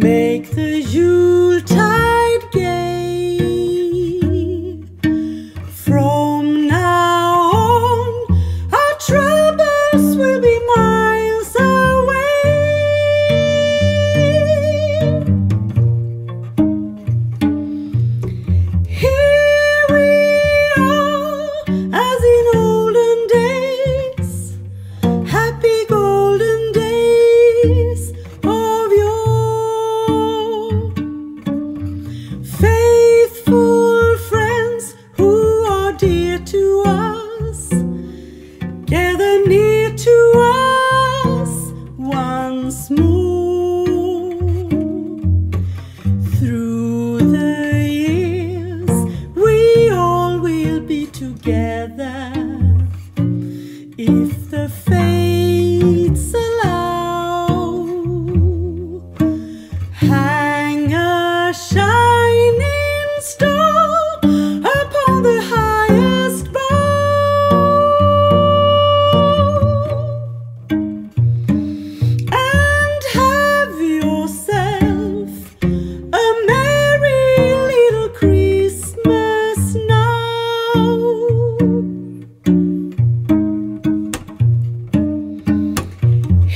Make the Yuletide gay. to us once more.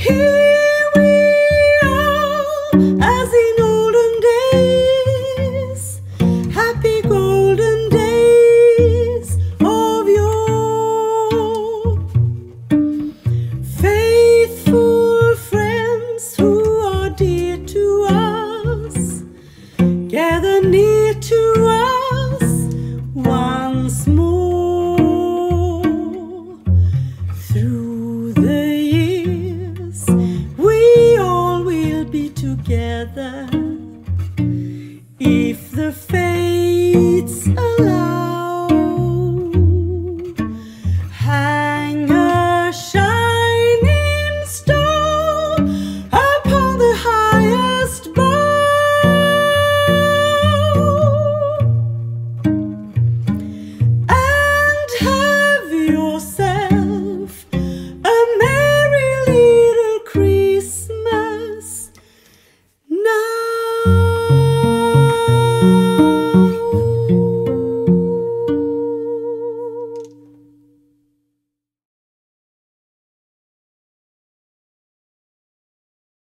He be together.